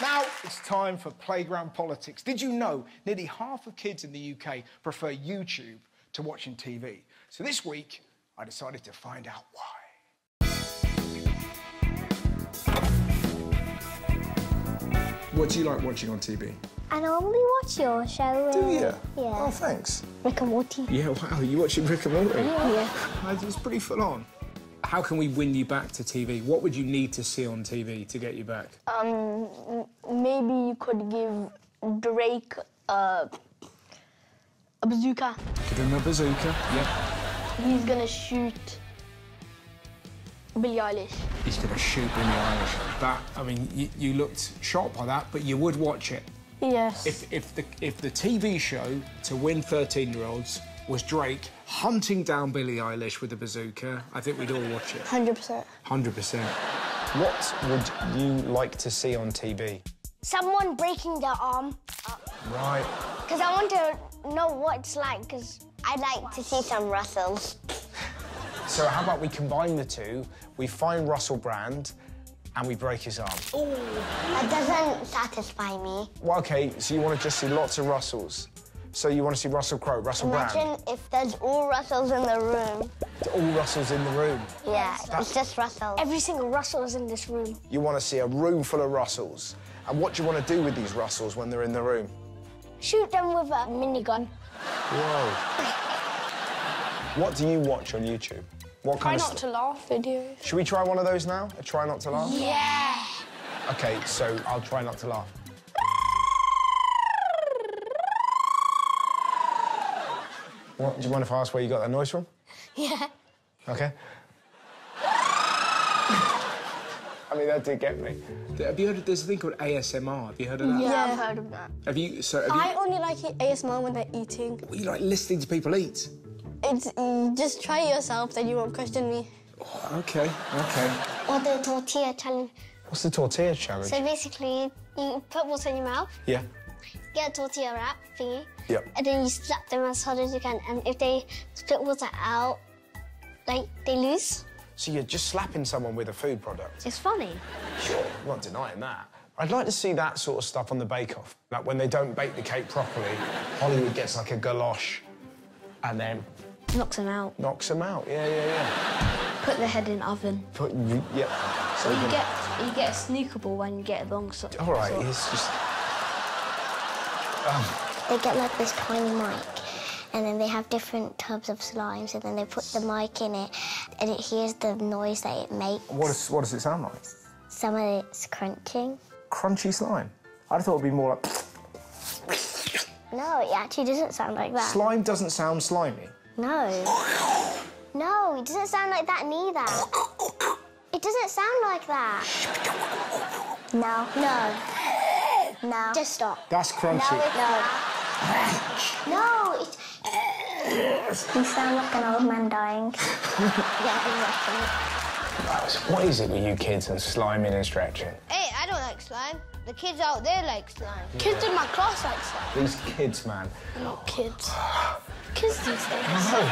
Now it's time for playground politics. Did you know nearly half of kids in the UK prefer YouTube to watching TV? So this week, I decided to find out why. What do you like watching on TV? I normally watch your show. Do you? Yeah. Oh, thanks. Rick and Morty. Yeah, wow, you watching Rick and Morty? Yeah. It's pretty full on. How can we win you back to TV? What would you need to see on TV to get you back? Um, maybe you could give Drake uh, a bazooka. Give him a bazooka. Yeah. He's gonna shoot Billie Eilish. He's to shoot Billie Eilish. That, I mean, you, you looked shocked by that, but you would watch it. Yes. If, if, the, if the TV show to win 13 year olds was Drake hunting down Billie Eilish with a bazooka, I think we'd all watch it. 100%. 100%. What would you like to see on TV? Someone breaking their arm. Right. Because I want to know what it's like, because I'd like to see some Russells. So how about we combine the two? We find Russell Brand and we break his arm. Oh, that doesn't satisfy me. Well, okay, so you want to just see lots of Russells. So you want to see Russell Crowe, Russell Brand. Imagine if there's all Russells in the room. All Russells in the room. Yeah, it's just Russells. Every single Russell is in this room. You want to see a room full of Russells. And what do you want to do with these Russells when they're in the room? Shoot them with a Minigun. Whoa. what do you watch on YouTube? What Try kind not of to laugh videos. Should we try one of those now? A try not to laugh? Yeah. Okay, so I'll try not to laugh. Do you mind if I ask where you got that noise from? Yeah. Okay. I mean, that did get me. Have you heard of there's a thing called ASMR? Have you heard of that? Yeah, I've heard of that. Have you, so have you, I only like ASMR when they're eating. you like listening to people eat? It's mm, just try it yourself, then you won't question me. Okay, okay. Or the tortilla challenge. What's the tortilla challenge? So basically, you put water in your mouth, yeah. Get a tortilla wrap thingy, Yep. and then you slap them as hard as you can. And if they spit water out, like they lose. So you're just slapping someone with a food product. It's funny. Sure, I'm not denying that. I'd like to see that sort of stuff on the Bake Off. Like when they don't bake the cake properly, Hollywood gets like a galosh and then Knocks them out. knocks them out. Yeah, yeah, yeah. Put the head in oven. Put, yep. So You get you get a snooker ball when you get a long so. All right, it's just. They get like this tiny mic, and then they have different tubs of slimes, and then they put the mic in it, and it hears the noise that it makes. What, is, what does it sound like? Some of it's crunching. Crunchy slime. I thought it'd be more like. No, it actually doesn't sound like that. Slime doesn't sound slimy. No. No, it doesn't sound like that neither. It doesn't sound like that. No. No. No. Just stop. That's crunchy. No. No. It... You sound like an old man dying. yeah, exactly. What is it with you kids and sliming and stretching? Hey, I don't like slime. The kids out there like slime. Kids in my class like slime. These kids, man. Not kids. Kids these days. No.